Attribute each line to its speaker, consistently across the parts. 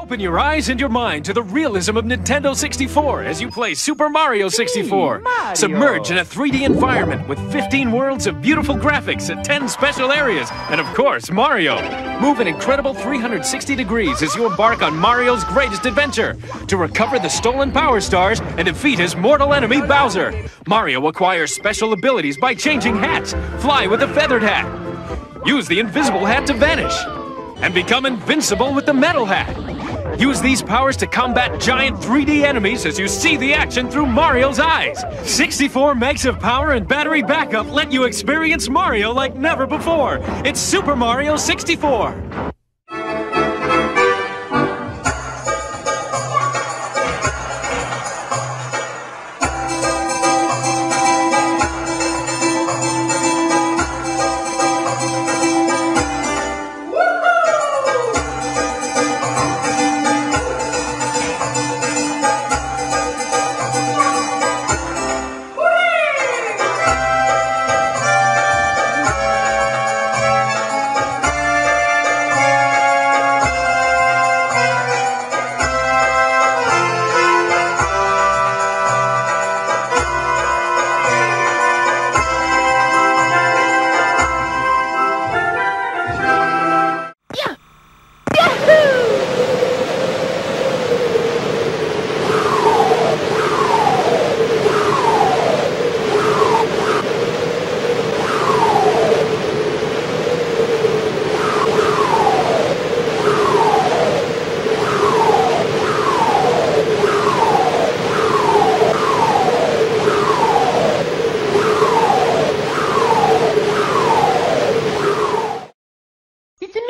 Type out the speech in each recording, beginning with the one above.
Speaker 1: Open your eyes and your mind to the realism of Nintendo 64 as you play Super Mario 64.
Speaker 2: Mario.
Speaker 1: Submerge in a 3D environment with 15 worlds of beautiful graphics and 10 special areas, and of course, Mario. Move an incredible 360 degrees as you embark on Mario's greatest adventure to recover the stolen Power Stars and defeat his mortal enemy Bowser. Mario acquires special abilities by changing hats. Fly with a feathered hat. Use the invisible hat to vanish. And become invincible with the metal hat. Use these powers to combat giant 3D enemies as you see the action through Mario's eyes. 64 megs of power and battery backup let you experience Mario like never before. It's Super Mario 64.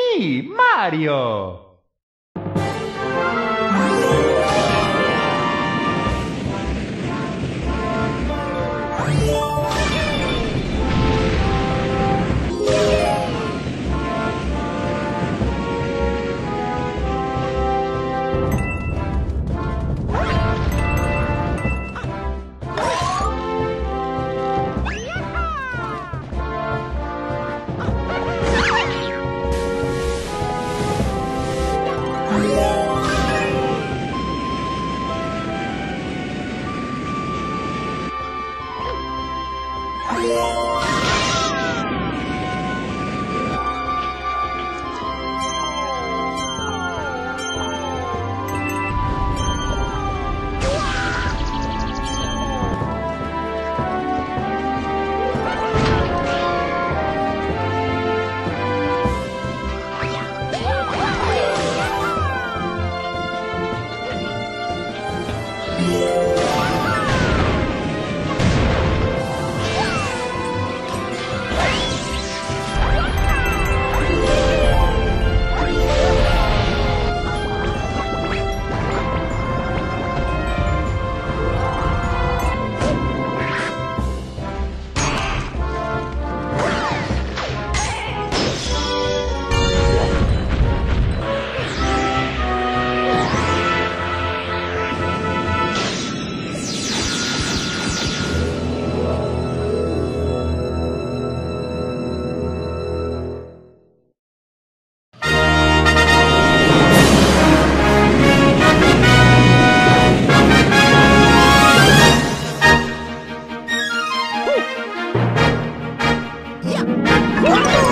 Speaker 2: It's me, Mario! Whoa!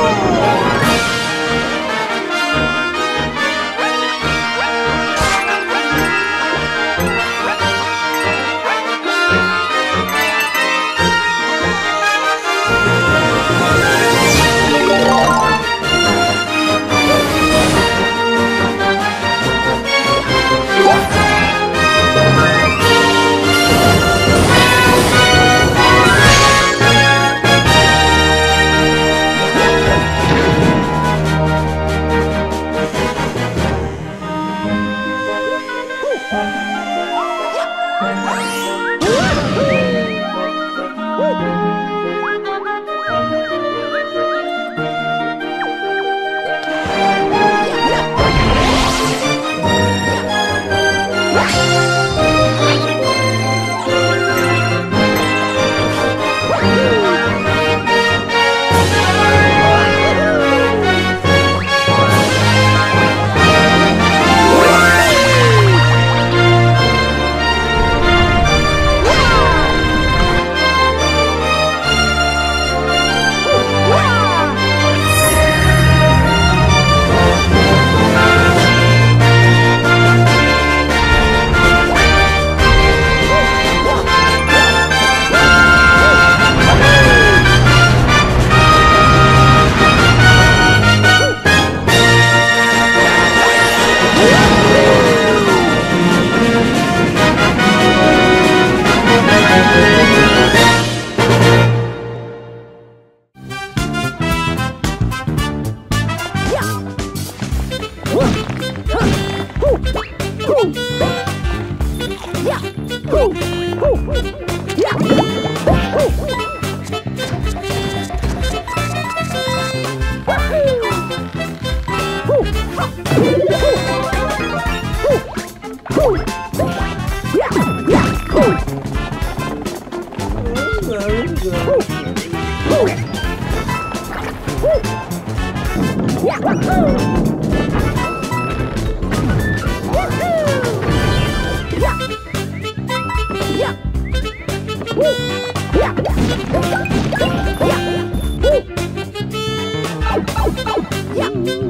Speaker 2: Yeah.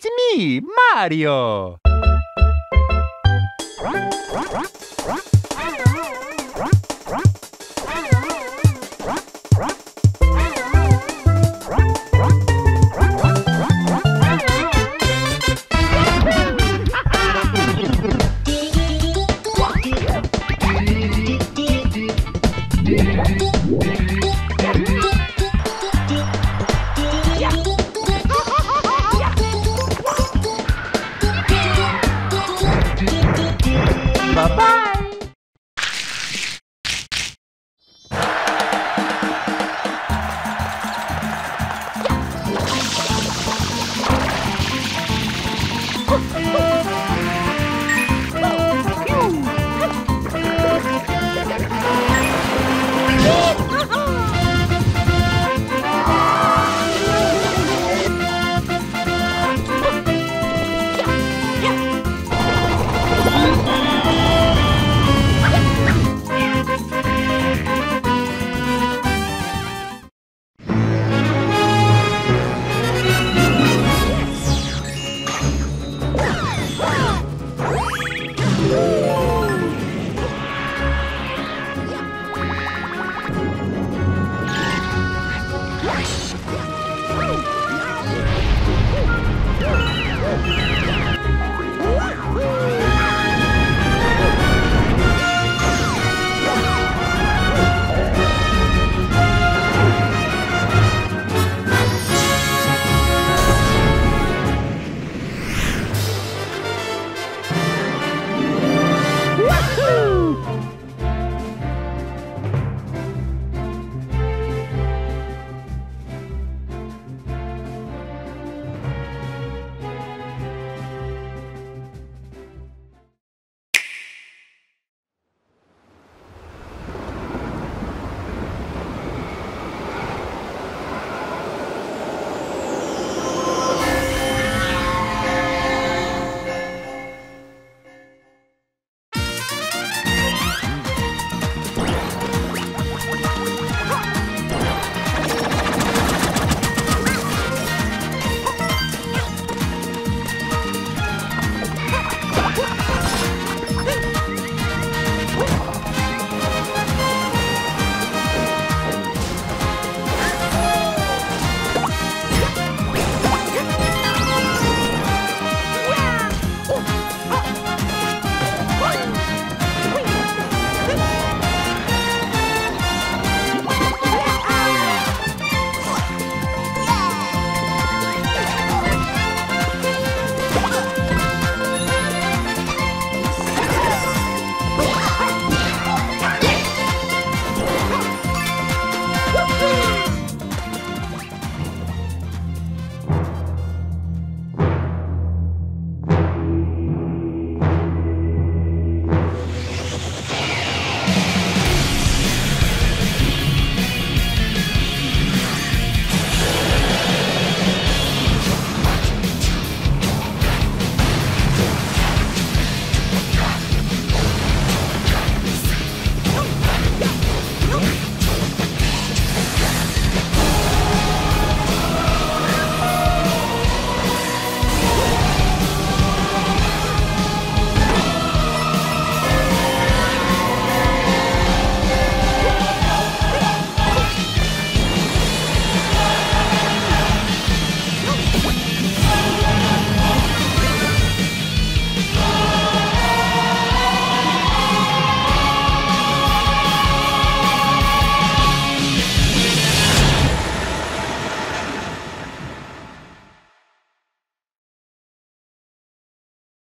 Speaker 2: It's me, Mario! Yeah.